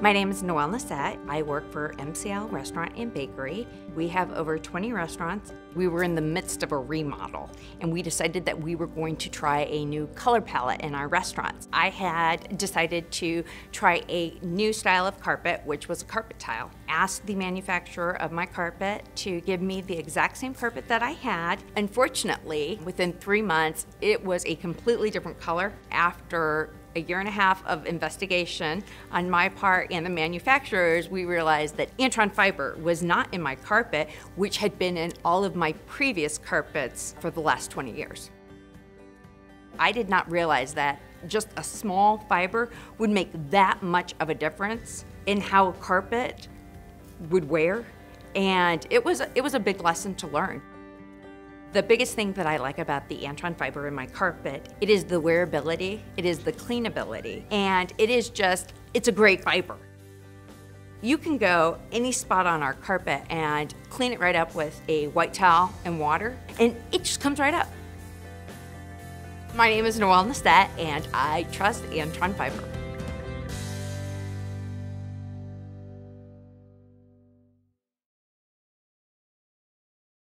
My name is Noelle Nieset. I work for MCL Restaurant and Bakery. We have over 20 restaurants. We were in the midst of a remodel and we decided that we were going to try a new color palette in our restaurants. I had decided to try a new style of carpet, which was a carpet tile. Asked the manufacturer of my carpet to give me the exact same carpet that I had. Unfortunately, within three months, it was a completely different color. After a year and a half of investigation on my part and the manufacturers, we realized that Antron fiber was not in my carpet, which had been in all of my previous carpets for the last 20 years. I did not realize that just a small fiber would make that much of a difference in how a carpet would wear. And it was, it was a big lesson to learn. The biggest thing that I like about the Antron fiber in my carpet, it is the wearability, it is the cleanability, and it is just, it's a great fiber. You can go any spot on our carpet and clean it right up with a white towel and water, and it just comes right up. My name is Noelle Nieset, and I trust Antron Fiber.